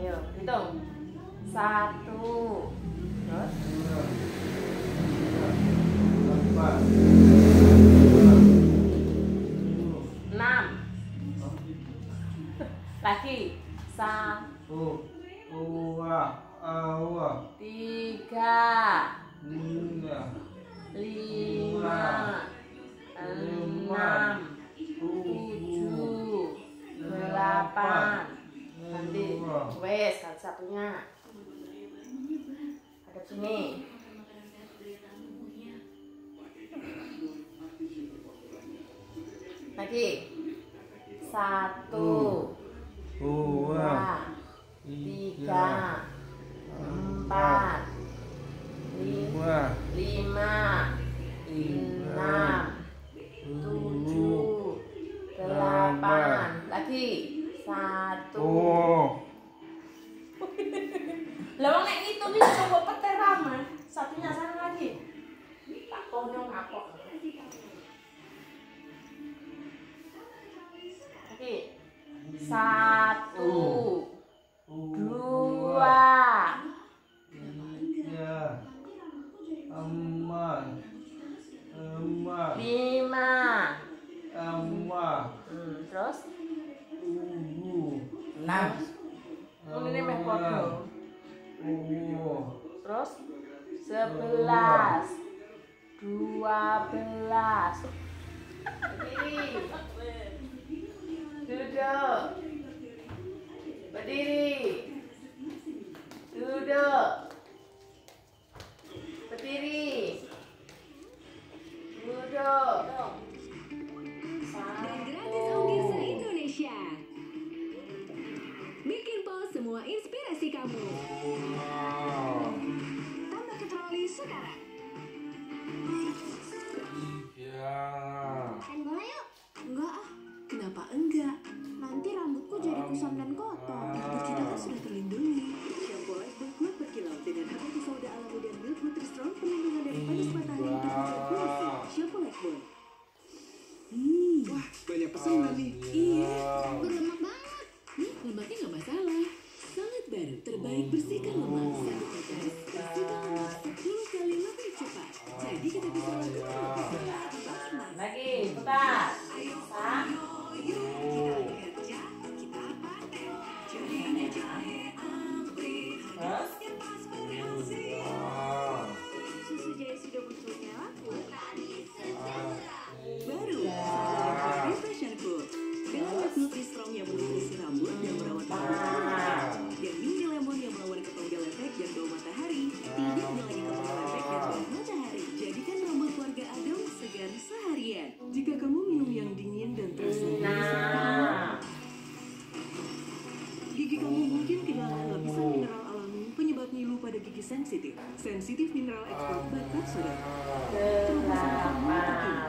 hitung. Satu. Terus? Enam. Lagi. Satu. Dua. Tiga. Tiga lima. Enam satunya. Ada sini. Lagi. Satu. Dua. Tiga. Empat. Lima. Lima. Enam. Tujuh. Delapan. Lagi. Satu konyong kapok lagi satu. Dua. Tiga empat empat lima. Empat hmm, terus? Enam. Oh, ini meh Terus? Sebelas, dua belas. Berdiri. Duduk. Berdiri. Duduk. Berdiri. Duduk. dan gratis ongkir se-Indonesia. Bikin pos semua inspirasi kamu. Tambah ke troli sekarang. Main bola yuk. Enggak ah. Kenapa enggak? Nanti rambutku jadi kusam dan kotor. Rambut kita kan sudah terlindungi. Shampoo Lifebuoy kuat berkilau dengan akar soda alami dan milk butter strong perlindungan dari panas matahari dan juga polusi. Shampoo Lifebuoy. Hmm, Wah, banyak pesanan nih. iya. Berlemak banget. Hmm, lemaknya nggak masalah. Sangat baru, terbaik bersihkan lemak. Yang menutrisi rambut dan merawat rambut dan mini lemon yang melawan ketonggel efek dan bau matahari. Tidak ada lagi ketonggel efek dan bau matahari. Jadikan rambut keluarga Adam segar seharian. Jika kamu minum yang dingin dan terasa Nah. Gigi kamu mungkin kehilangan lapisan mineral alami penyebab ngilu pada gigi sensitif. Sensitif mineral expert bakat saudara. Terus kamu terkini.